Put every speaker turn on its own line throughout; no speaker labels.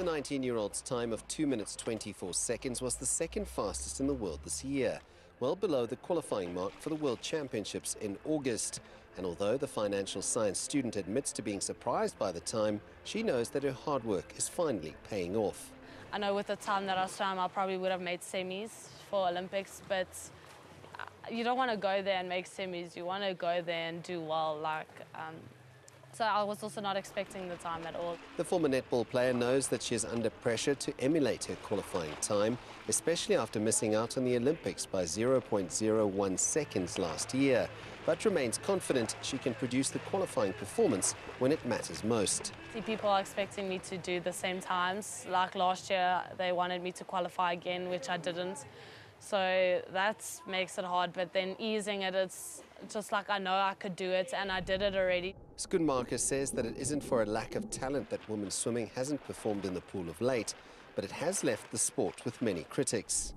The 19-year-old's time of 2 minutes 24 seconds was the second fastest in the world this year, well below the qualifying mark for the World Championships in August. And although the financial science student admits to being surprised by the time, she knows that her hard work is finally paying off.
I know with the time that I swam, I probably would have made semis for Olympics, but uh, you don't want to go there and make semis. You want to go there and do well. Like, um, so I was also not expecting the time at all.
The former netball player knows that she is under pressure to emulate her qualifying time, especially after missing out on the Olympics by 0.01 seconds last year, but remains confident she can produce the qualifying performance when it matters most.
See, people are expecting me to do the same times. Like last year, they wanted me to qualify again, which I didn't. So that makes it hard, but then easing it, it's just like I know I could do it and I did it already.
Schoenmaker says that it isn't for a lack of talent that women's swimming hasn't performed in the pool of late, but it has left the sport with many critics.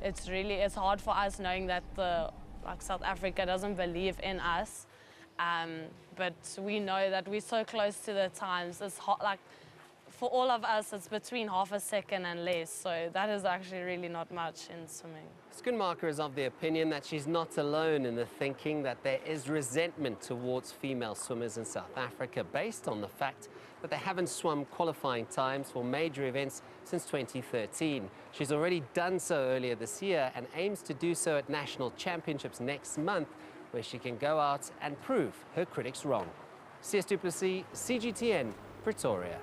It's really, it's hard for us knowing that the, like South Africa doesn't believe in us. Um, but we know that we're so close to the times. It's hot, like for all of us, it's between half a second and less. So that is actually really not much in swimming.
Schoenmaker is of the opinion that she's not alone in the thinking that there is resentment towards female swimmers in South Africa based on the fact that they haven't swum qualifying times for major events since 2013. She's already done so earlier this year and aims to do so at national championships next month where she can go out and prove her critics wrong. Sias du Plessis, CGTN, Pretoria.